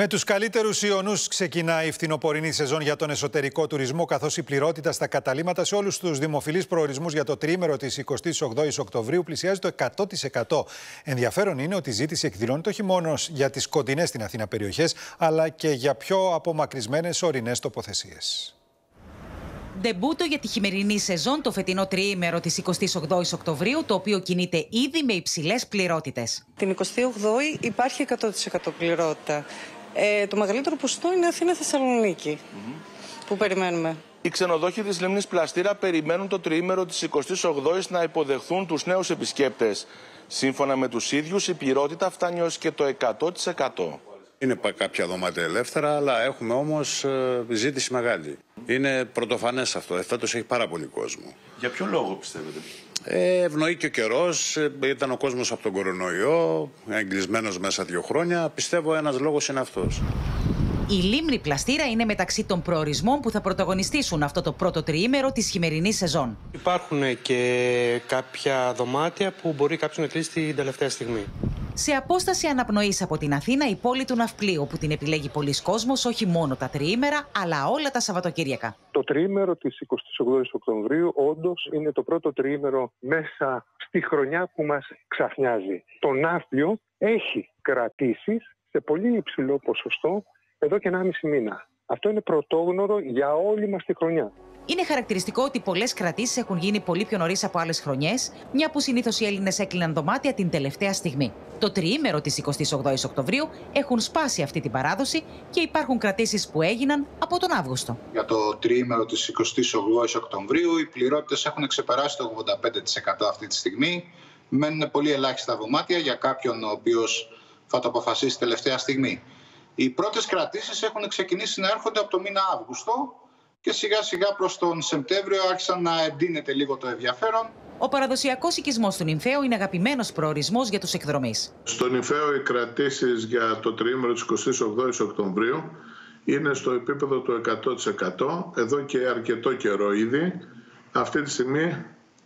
Με τους καλύτερους ιονού ξεκινάει η φθινοπορεινή σεζόν για τον εσωτερικό τουρισμό, καθώς η πληρότητα στα καταλήμματα σε όλους τους δημοφιλείς προορισμούς για το τρίμερο της 28η Οκτωβρίου πλησιάζει το 100%. Ενδιαφέρον είναι ότι η ζήτηση εκδηλώνεται όχι μόνο για τις κοντινές στην Αθήνα περιοχές, αλλά και για πιο απομακρυσμένες ορεινές τοποθεσίες. Ντεμπούτο για τη χειμερινή σεζόν το φετινό τριήμερο της 28ης Οκτωβρίου, το οποίο κινείται ήδη με υψηλές πληρότητες. Την 28η υπάρχει 100% πληρότητα. Ε, το μεγαλύτερο ποσοστό είναι Αθήνα-Θεσσαλονίκη, που περιμένουμε. Οι ξενοδόχοι της Λεμνής Πλαστήρα περιμένουν το τριήμερο της 28ης να υποδεχθούν τους νέους επισκέπτες. Σύμφωνα με τους ίδιους, η πληρότητα φτάνει ως και το 100%. Είναι κάποια δωμάτια ελεύθερα, αλλά έχουμε όμως ε, ζήτηση μεγάλη. Είναι πρωτοφανές αυτό. Φέτος έχει πάρα πολύ κόσμο. Για ποιο λόγο πιστεύετε, ε, Ευνοεί και ο καιρός. Ε, ήταν ο κόσμος από τον κορονοϊό, εγκλεισμένος μέσα δύο χρόνια. Πιστεύω ένας λόγος είναι αυτός. Η λίμνη πλαστήρα είναι μεταξύ των προορισμών που θα πρωταγωνιστήσουν αυτό το πρώτο τριήμερο της χειμερινής σεζόν. Υπάρχουν και κάποια δωμάτια που μπορεί κάποιος να κλείσει την τελευταία στιγμή. Σε απόσταση αναπνοής από την Αθήνα, η πόλη του Ναυπλίου, που την επιλέγει πολλοί κόσμος, όχι μόνο τα τριήμερα, αλλά όλα τα Σαββατοκύριακα. Το τριήμερο της 28η Οκτωβρίου, όντως, είναι το πρώτο τριήμερο μέσα στη χρονιά που μας ξαφνιάζει. Το Ναύπλιο έχει κρατήσεις σε πολύ υψηλό ποσοστό εδώ και 1,5 μήνα. Αυτό είναι πρωτόγνωρο για όλη μας τη χρονιά. Είναι χαρακτηριστικό ότι πολλές κρατήσεις έχουν γίνει πολύ πιο νωρίς από άλλες χρονιές, μια που συνήθως οι Έλληνες έκλειναν δωμάτια την τελευταία στιγμή. Το τριήμερο της 28η Οκτωβρίου έχουν σπάσει αυτή την παράδοση και υπάρχουν κρατήσεις που έγιναν από τον Αύγουστο. Για το τριήμερο της 28η Οκτωβρίου, οι πληρότητες έχουν ξεπεράσει το 85% αυτή τη στιγμή. Μένουν πολύ ελάχιστα δωμάτια για κάποιον ο οποίος θα το αποφασίσει τελευταία στιγμή. Οι πρώτες κρατήσεις έχουν ξεκινήσει να έρχονται από το μήνα Αύγουστο και σιγά σιγά προς τον Σεπτέμβριο άρχισαν να εντείνεται λίγο το ενδιαφέρον. Ο παραδοσιακός οικισμός του Νυμφαίου είναι αγαπημένος προορισμός για τους εκδρομείς. Στο Νυμφαίο οι κρατήσεις για το τριήμερο της 28 Οκτωβρίου είναι στο επίπεδο του 100% εδώ και αρκετό καιρό ήδη. Αυτή τη στιγμή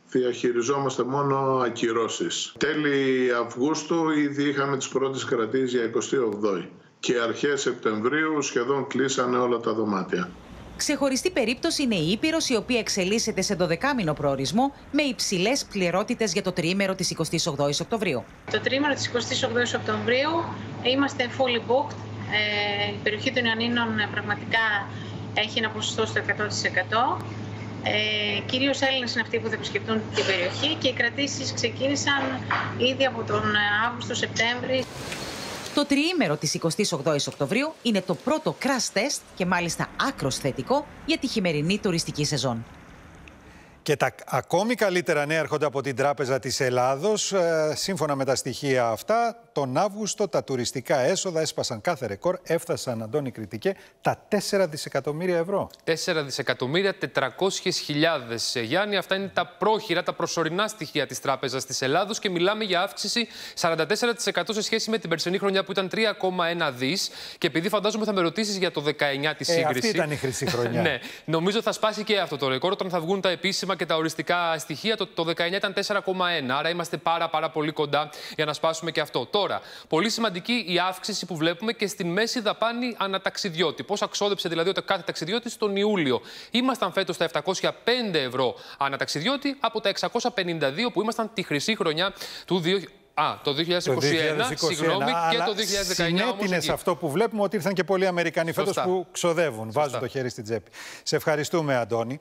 διαχειριζόμαστε μόνο ακυρώσεις. Τέλη Αυγούστου ήδη είχαμε τις πρώτες κρατήσεις για 28 και αρχές Σεπτεμβρίου σχεδόν κλείσανε όλα τα δωμάτια. Ξεχωριστή περίπτωση είναι η Ήπειρος, η οποία εξελίσσεται σε 12μηνο προορισμό με υψηλές πληρότητες για το τριήμερο της 28η Οκτωβρίου. Το τριήμερο της 28η Οκτωβρίου είμαστε fully booked. Ε, η περιοχή των Ιωαννίνων ε, πραγματικά έχει ένα ποσοστό στο 100%. Ε, κυρίως Έλληνες είναι αυτοί που θα επισκεπτούν την περιοχή και οι κρατήσεις ξεκίνησαν ήδη από τον Αύγουστο-Σεπτέμβρη. Το τριήμερο της 28ης Οκτωβρίου είναι το πρώτο crash test και μάλιστα άκρος θετικό για τη χειμερινή τουριστική σεζόν. Και τα ακόμη καλύτερα νέα έρχονται από την Τράπεζα της Ελλάδος. Ε, σύμφωνα με τα στοιχεία αυτά, τον Αύγουστο τα τουριστικά έσοδα έσπασαν κάθε ρεκόρ. Έφτασαν, Αντώνη Κριτικέ, τα 4 δισεκατομμύρια ευρώ. 4 δισεκατομμύρια 400 χιλιάδες. Ε, Γιάννη, αυτά είναι τα πρόχειρα, τα προσωρινά στοιχεία της Τράπεζας της Ελλάδος και μιλάμε για αύξηση 44% σε σχέση με την περσινή χρονιά που ήταν 3,1 δις. Και επειδή φαντάζομαι θα με ρωτήσεις για το 19 τη σύγκριση. Ε, αυτή ήταν η χρυσή χρονιά. ναι, νομίζω θα σπάσει και αυτό το ρεκόρ όταν θα βγουν τα επίσημα και τα οριστικά στοιχεία. Το, το 19 ήταν 4,1. Άρα είμαστε πάρα, πάρα πολύ κοντά για να σπάσουμε και αυτό. Τώρα, πολύ σημαντική η αύξηση που βλέπουμε και στην μέση δαπάνη αναταξιδιώτη. Πώς αξόδεψε δηλαδή ο κάθε ταξιδιώτη τον Ιούλιο. Ήμασταν φέτος στα 705 ευρώ αναταξιδιώτη από τα 652 που ήμασταν τη χρυσή χρονιά του 2000. Α, το 2021, το 2021 συγγνώμη, και το 2019 Συνέπεινε σε αυτό που βλέπουμε ότι ήρθαν και πολλοί Αμερικανοί φέτος που ξοδεύουν, Σωστά. βάζουν το χέρι στην τσέπη. Σε ευχαριστούμε, Αντώνη.